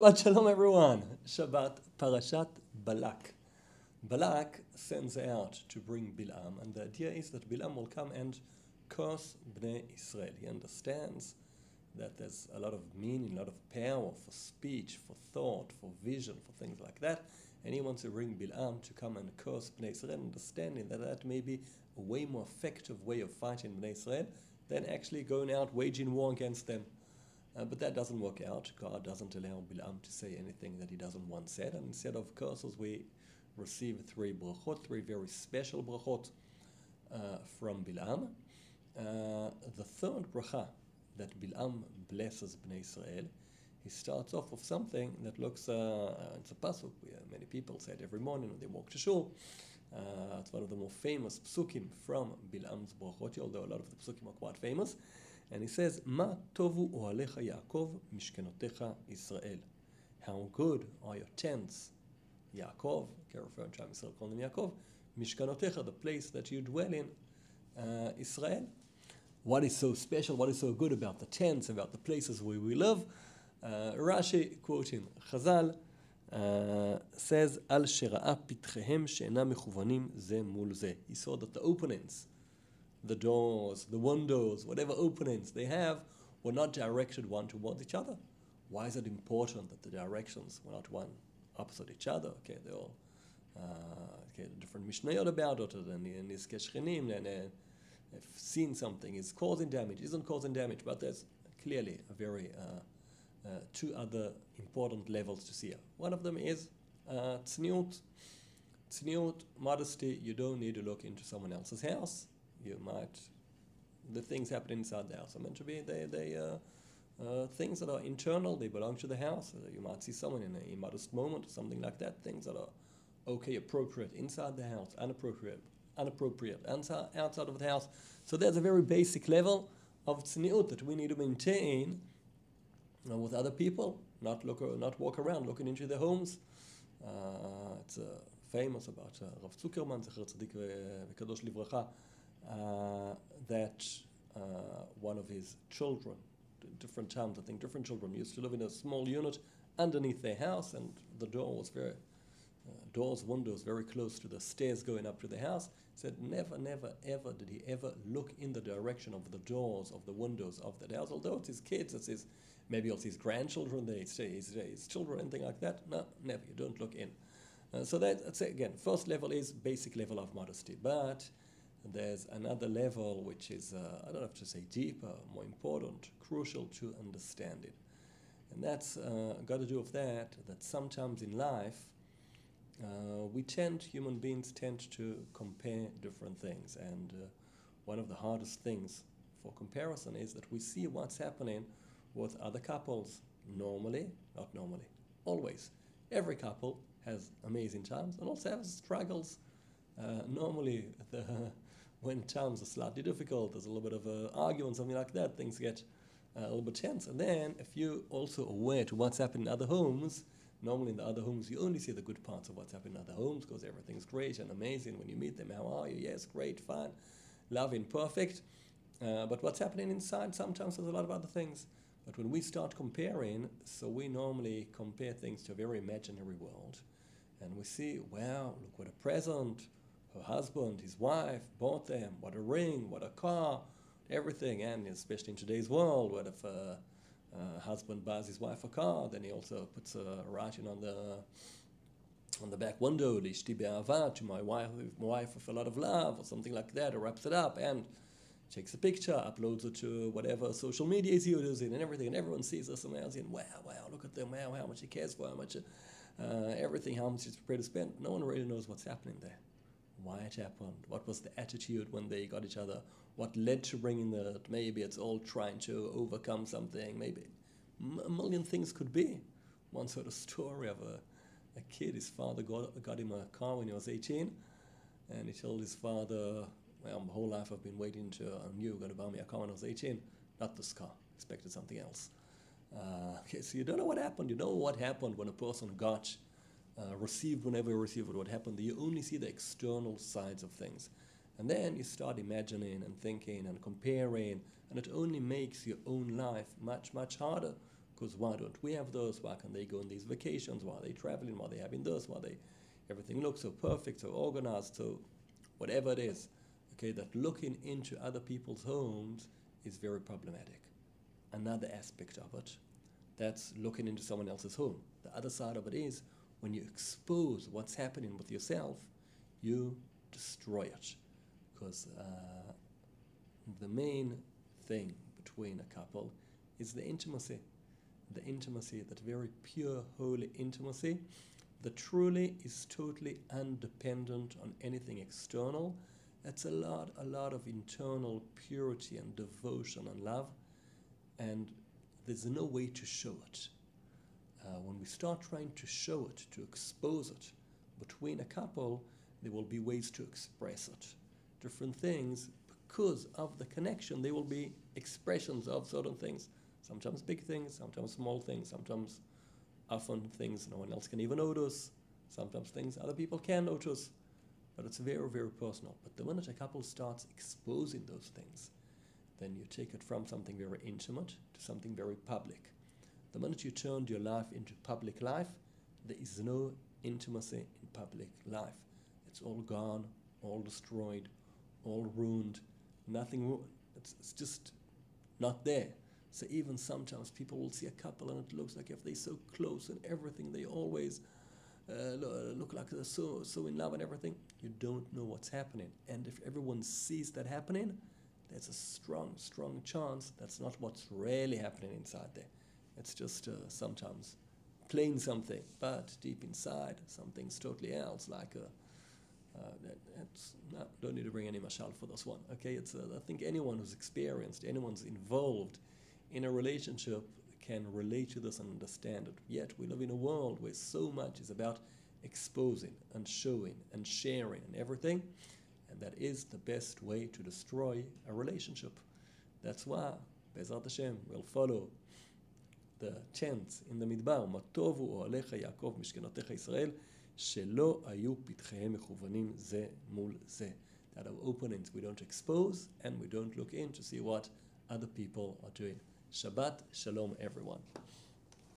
Shabbat Shalom, everyone. Shabbat Parashat Balak. Balak sends out to bring Bilam, and the idea is that Bilam will come and curse Bnei Israel. He understands that there's a lot of meaning, a lot of power for speech, for thought, for vision, for things like that, and he wants to bring Bilam to come and curse Bnei Israel, understanding that that may be a way more effective way of fighting Bnei Israel than actually going out waging war against them. Uh, but that doesn't work out. God doesn't allow Bilam to say anything that he doesn't want said. And instead of curses, we receive three brachot, three very special brachot uh, from Bilam. Uh, the third bracha that Bilam blesses Bnei Israel, he starts off with something that looks, uh, it's a pasuk. many people say it every morning when they walk to shul. Uh, it's one of the more famous psukim from Bilam's brachot, although a lot of the psukim are quite famous. And he says, Ma tovu oalecha Yaakov mishkenotecha Israel. How good are your tents, Yaakov, okay, referring to Israel, calling them Yaakov, mishkanotecha, the place that you dwell in, uh, Israel. What is so special, what is so good about the tents, about the places where we live? Uh, Rashi, quoting Chazal, uh, says, Al shera'a pitchehem she'ena mechuvanim ze mul ze. He saw that the openings the doors, the windows, whatever openings they have, were not directed one towards each other. Why is it important that the directions were not one opposite each other? Okay, they all uh, okay, different mishnayot about it, and in his keshchenim, and if seeing something is causing damage, isn't causing damage, but there's clearly a very uh, uh, two other important levels to see. One of them is uh, tzniut. Tzniut, modesty, you don't need to look into someone else's house you might the things happen inside the house. Are meant to be they they uh, uh, things that are internal they belong to the house. Uh, you might see someone in a modest moment or something like that. Things that are okay appropriate inside the house inappropriate inappropriate outside of the house. So there's a very basic level of tzniut that we need to maintain uh, with other people not look not walk around looking into their homes. Uh, it's uh, famous about Rav Zuckerman Zecher Tzadik V'Kadosh Livracha. uh, that uh, one of his children, different towns, I think different children, used to live in a small unit underneath their house, and the door was very, uh, doors, windows very close to the stairs going up to the house. Said never, never, ever did he ever look in the direction of the doors of the windows of that house. Although it's his kids, it's his maybe it's his grandchildren, they say his, his children, anything like that. No, never. You don't look in. Uh, so that, that's again, first level is basic level of modesty, but there's another level which is, uh, I don't have to say deeper, more important, crucial to understand it. And that's uh, got to do with that, that sometimes in life, uh, we tend, human beings tend to compare different things. And uh, one of the hardest things for comparison is that we see what's happening with other couples. Normally, not normally, always. Every couple has amazing times and also has struggles. Uh, normally, the when times are slightly difficult, there's a little bit of an argument, something like that, things get uh, a little bit tense. And then, if you're also aware to what's happening in other homes, normally in the other homes, you only see the good parts of what's happening in other homes because everything's great and amazing when you meet them. How are you? Yes, great, fine, loving, perfect. Uh, but what's happening inside, sometimes there's a lot of other things. But when we start comparing, so we normally compare things to a very imaginary world. And we see, wow, look what a present her husband, his wife, bought them. What a ring, what a car, everything. And especially in today's world, what if a, a husband buys his wife a car, then he also puts a writing on the on the back window, Lishti be'ava, to my wife, my wife with a lot of love, or something like that, or wraps it up and takes a picture, uploads it to whatever social media he's using and everything, and everyone sees this and they're wow, wow, look at them, wow, how much he cares for, how much, uh, everything, how much he's prepared to spend. No one really knows what's happening there why it happened, what was the attitude when they got each other, what led to bringing that. Maybe it's all trying to overcome something. Maybe a million things could be. One sort of story of a, a kid, his father got, got him a car when he was 18, and he told his father, Well, my whole life I've been waiting to, I knew you were going to buy me a car when I was 18. Not this car, expected something else. Uh, okay, so you don't know what happened. You know what happened when a person got uh, received whenever you receive it, what happened, you only see the external sides of things. And then you start imagining and thinking and comparing, and it only makes your own life much, much harder Because why don't we have those? Why can they go on these vacations? Why are they traveling? Why are they having those? Why they everything looks so perfect, so organized, so whatever it is. Okay, that looking into other people's homes is very problematic. Another aspect of it, that's looking into someone else's home. The other side of it is when you expose what's happening with yourself, you destroy it. Because uh, the main thing between a couple is the intimacy. The intimacy, that very pure, holy intimacy that truly is totally undependent on anything external. It's a lot, a lot of internal purity and devotion and love, and there's no way to show it. Uh, when we start trying to show it, to expose it between a couple, there will be ways to express it. Different things, because of the connection, there will be expressions of certain things. Sometimes big things, sometimes small things, sometimes often things no one else can even notice, sometimes things other people can notice, but it's very, very personal. But the minute a couple starts exposing those things, then you take it from something very intimate to something very public. The minute you turned your life into public life, there is no intimacy in public life. It's all gone, all destroyed, all ruined, nothing, it's, it's just not there. So even sometimes people will see a couple and it looks like if they're so close and everything, they always uh, look like they're so, so in love and everything. You don't know what's happening. And if everyone sees that happening, there's a strong, strong chance that's not what's really happening inside there. It's just uh, sometimes playing something, but deep inside, something's totally else, like a uh, that's not, don't need to bring any mashal for this one. Okay, it's uh, I think anyone who's experienced, anyone's involved in a relationship can relate to this and understand it. Yet we live in a world where so much is about exposing and showing and sharing and everything, and that is the best way to destroy a relationship. That's why, Bezrat Hashem, will follow the chants in the Midbar, מה טובו אוהליך יעקב משכנותיך ישראל, שלא היו פתחיהם מכוונים זה מול זה. That our openings we don't expose and we don't look in to see what other people are doing. Shabbat Shalom, everyone.